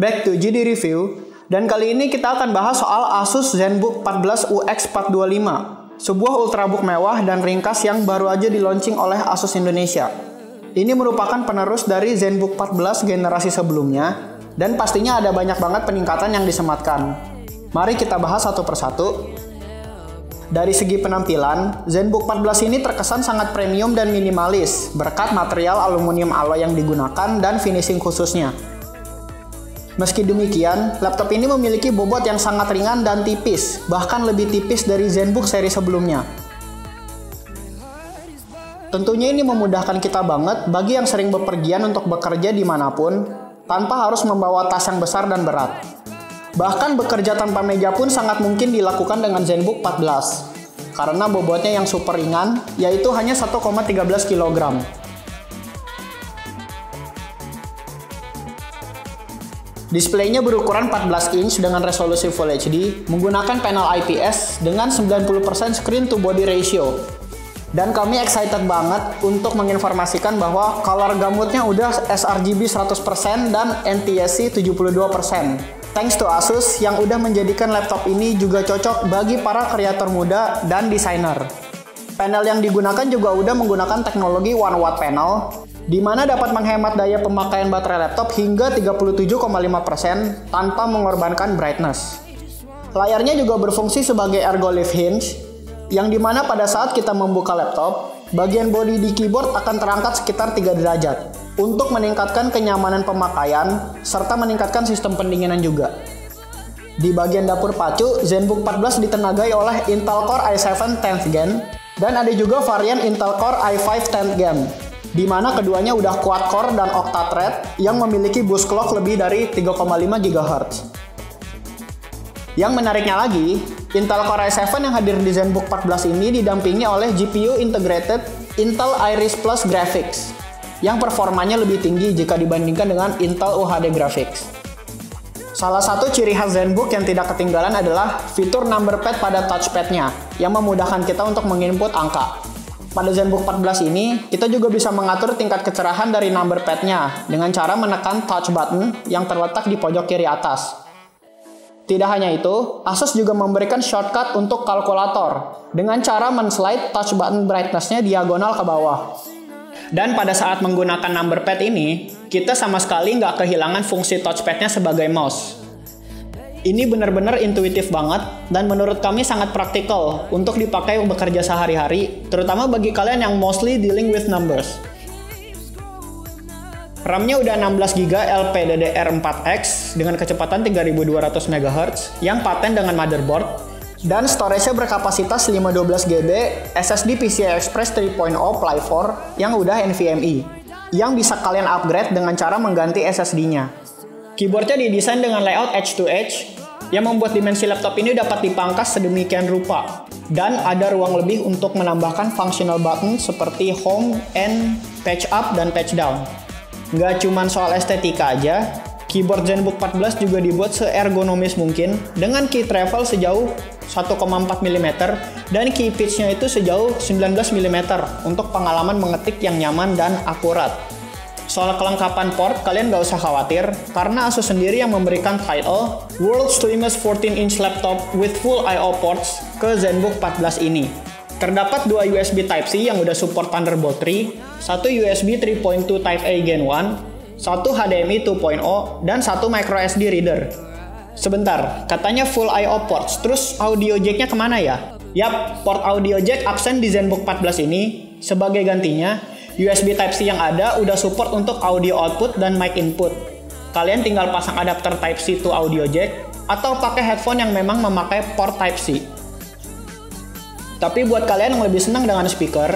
Back to GD Review, dan kali ini kita akan bahas soal Asus ZenBook 14 UX425, sebuah ultrabook mewah dan ringkas yang baru aja di launching oleh Asus Indonesia. Ini merupakan penerus dari ZenBook 14 generasi sebelumnya, dan pastinya ada banyak banget peningkatan yang disematkan. Mari kita bahas satu persatu. Dari segi penampilan, ZenBook 14 ini terkesan sangat premium dan minimalis, berkat material aluminium alloy yang digunakan dan finishing khususnya. Meski demikian, laptop ini memiliki bobot yang sangat ringan dan tipis, bahkan lebih tipis dari ZenBook seri sebelumnya. Tentunya ini memudahkan kita banget bagi yang sering bepergian untuk bekerja di mana pun, tanpa harus membawa tas yang besar dan berat. Bahkan bekerja tanpa meja pun sangat mungkin dilakukan dengan ZenBook 14, karena bobotnya yang super ringan, yaitu hanya 1,13 kg. Displaynya berukuran 14 inch dengan resolusi Full HD, menggunakan panel IPS dengan 90% screen to body ratio. Dan kami excited banget untuk menginformasikan bahwa color gamutnya udah sRGB 100% dan NTSC 72%. Thanks to Asus yang udah menjadikan laptop ini juga cocok bagi para kreator muda dan desainer. Panel yang digunakan juga udah menggunakan teknologi One Watt Panel di mana dapat menghemat daya pemakaian baterai laptop hingga 37,5% tanpa mengorbankan brightness. Layarnya juga berfungsi sebagai ergo lift hinge, yang di mana pada saat kita membuka laptop, bagian bodi di keyboard akan terangkat sekitar 3 derajat untuk meningkatkan kenyamanan pemakaian serta meningkatkan sistem pendinginan juga. Di bagian dapur pacu, ZenBook 14 ditenagai oleh Intel Core i7 10th Gen dan ada juga varian Intel Core i5 10th Gen di mana keduanya udah quad core dan octa thread yang memiliki boost clock lebih dari 3,5 GHz. Yang menariknya lagi, Intel Core i7 yang hadir di ZenBook 14 ini didampingi oleh GPU integrated Intel Iris Plus Graphics yang performanya lebih tinggi jika dibandingkan dengan Intel UHD Graphics. Salah satu ciri khas ZenBook yang tidak ketinggalan adalah fitur number pad pada touchpadnya yang memudahkan kita untuk menginput angka. Pada ZenBook 14 ini, kita juga bisa mengatur tingkat kecerahan dari number pad-nya dengan cara menekan touch button yang terletak di pojok kiri atas. Tidak hanya itu, Asus juga memberikan shortcut untuk kalkulator dengan cara men-slide touch button brightness-nya diagonal ke bawah. Dan pada saat menggunakan number pad ini, kita sama sekali nggak kehilangan fungsi touchpad-nya sebagai mouse. Ini benar-benar intuitif banget dan menurut kami sangat praktikal untuk dipakai bekerja sehari-hari, terutama bagi kalian yang mostly dealing with numbers. RAM-nya udah 16GB LPDDR4X dengan kecepatan 3200 MHz yang paten dengan motherboard dan storage-nya berkapasitas 512GB SSD PCI Express 3.0 Play 4 yang udah NVMe yang bisa kalian upgrade dengan cara mengganti SSD-nya. Keyboardnya didesain dengan layout edge to edge yang membuat dimensi laptop ini dapat dipangkas sedemikian rupa. Dan ada ruang lebih untuk menambahkan functional button seperti home, end, patch up, dan patch down. Nggak cuma soal estetika aja, keyboard ZenBook 14 juga dibuat seergonomis mungkin dengan key travel sejauh 1,4 mm dan key pitch-nya itu sejauh 19 mm untuk pengalaman mengetik yang nyaman dan akurat. Soal kelengkapan port, kalian gak usah khawatir, karena Asus sendiri yang memberikan title World's Slimmest 14-inch Laptop with Full I.O. Ports ke ZenBook 14 ini. Terdapat dua USB Type-C yang udah support Thunderbolt 3, satu USB 3.2 Type-A Gen 1, satu HDMI 2.0, dan satu microSD reader. Sebentar, katanya full I.O. ports, terus audio jack-nya ke mana ya? Yap, port audio jack absen di ZenBook 14 ini. Sebagai gantinya, USB Type-C yang ada udah support untuk audio output dan mic input. Kalian tinggal pasang adapter Type-C to audio jack atau pakai headphone yang memang memakai port Type-C. Tapi buat kalian yang lebih senang dengan speaker,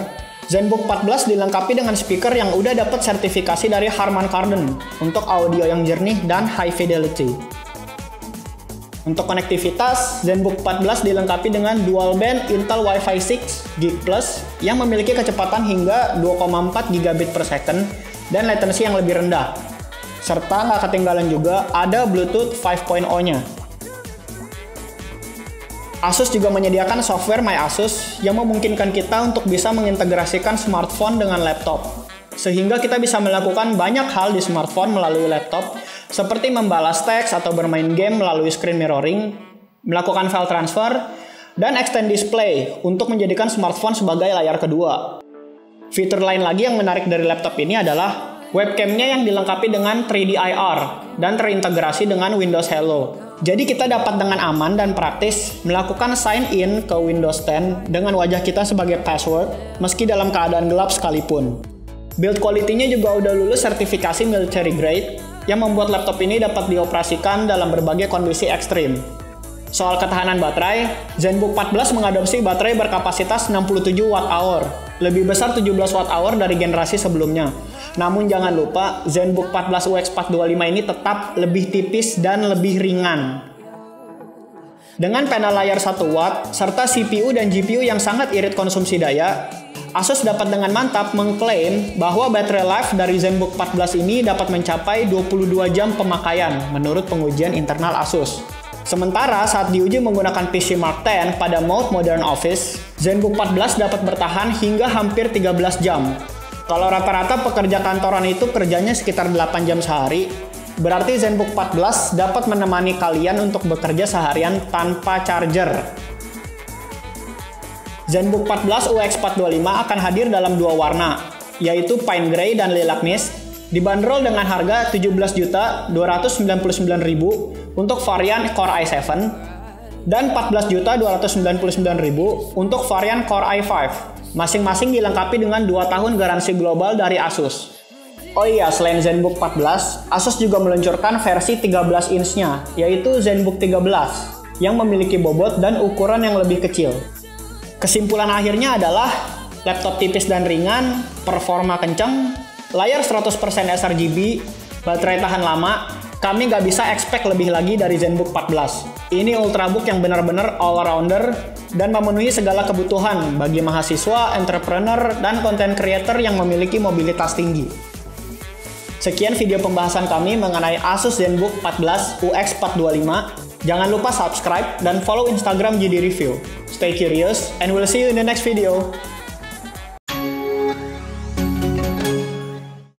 ZenBook 14 dilengkapi dengan speaker yang udah dapat sertifikasi dari Harman Kardon untuk audio yang jernih dan high fidelity. Untuk konektivitas, ZenBook 14 dilengkapi dengan dual band Intel Wi-Fi 6 Gig Plus yang memiliki kecepatan hingga 2,4 gigabit per second dan latency yang lebih rendah. Serta nggak ketinggalan juga ada Bluetooth 5.0-nya. Asus juga menyediakan software My Asus yang memungkinkan kita untuk bisa mengintegrasikan smartphone dengan laptop. Sehingga kita bisa melakukan banyak hal di smartphone melalui laptop seperti membalas teks atau bermain game melalui screen mirroring, melakukan file transfer, dan extend display untuk menjadikan smartphone sebagai layar kedua. Fitur lain lagi yang menarik dari laptop ini adalah webcamnya yang dilengkapi dengan 3D IR dan terintegrasi dengan Windows Hello. Jadi kita dapat dengan aman dan praktis melakukan sign in ke Windows 10 dengan wajah kita sebagai password meski dalam keadaan gelap sekalipun. Build quality-nya juga udah lulus sertifikasi military grade yang membuat laptop ini dapat dioperasikan dalam berbagai kondisi ekstrim. Soal ketahanan baterai, ZenBook 14 mengadopsi baterai berkapasitas 67 Wh lebih besar 17 watt hour dari generasi sebelumnya. Namun jangan lupa, ZenBook 14 UX425 ini tetap lebih tipis dan lebih ringan. Dengan panel layar 1 watt, serta CPU dan GPU yang sangat irit konsumsi daya, Asus dapat dengan mantap mengklaim bahwa baterai life dari ZenBook 14 ini dapat mencapai 22 jam pemakaian menurut pengujian internal Asus. Sementara saat diuji menggunakan PC Mark X pada mode Modern Office, ZenBook 14 dapat bertahan hingga hampir 13 jam. Kalau rata-rata pekerja kantoran itu kerjanya sekitar 8 jam sehari, berarti ZenBook 14 dapat menemani kalian untuk bekerja seharian tanpa charger. ZenBook 14 UX425 akan hadir dalam dua warna, yaitu Pine Gray dan Lilac Mist, dibanderol dengan harga 17.299.000 untuk varian Core i7 dan 14.299.000 untuk varian Core i5. Masing-masing dilengkapi dengan 2 tahun garansi global dari Asus. Oh iya, selain ZenBook 14, Asus juga meluncurkan versi 13 inch-nya, yaitu ZenBook 13, yang memiliki bobot dan ukuran yang lebih kecil. Kesimpulan akhirnya adalah laptop tipis dan ringan, performa kenceng, layar 100% sRGB, baterai tahan lama, kami nggak bisa expect lebih lagi dari ZenBook 14. Ini ultrabook yang benar-benar all-rounder dan memenuhi segala kebutuhan bagi mahasiswa, entrepreneur, dan content creator yang memiliki mobilitas tinggi. Sekian video pembahasan kami mengenai Asus ZenBook 14 UX425. Jangan lupa subscribe dan follow Instagram JD Review. Stay curious and we'll see you in the next video.